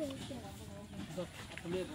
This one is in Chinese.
Продолжение.